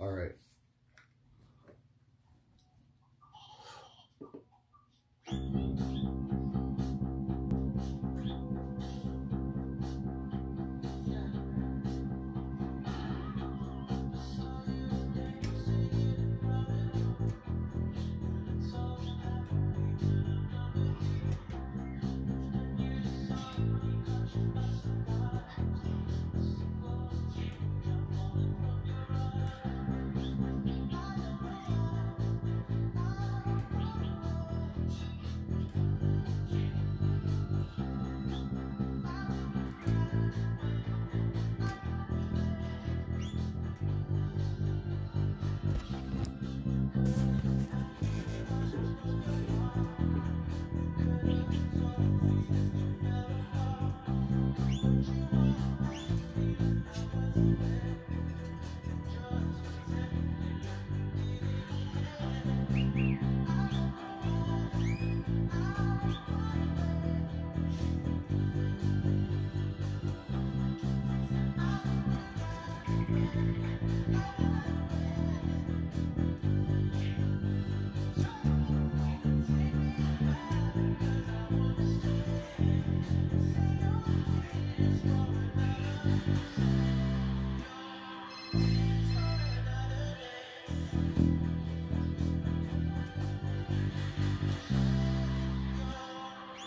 All right.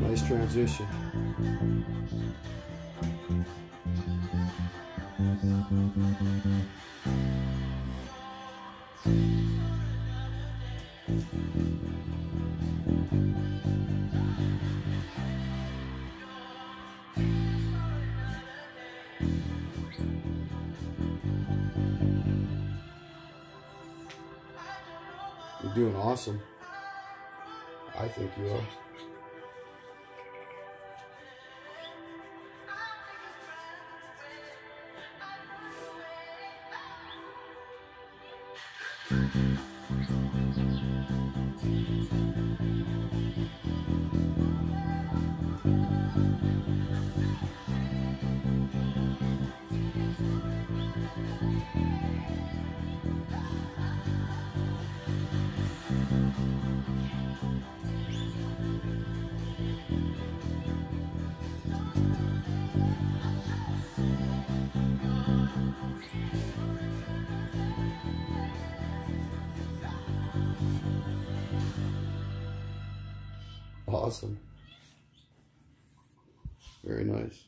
Nice transition. You're doing awesome. I think you are. Awesome. Very nice.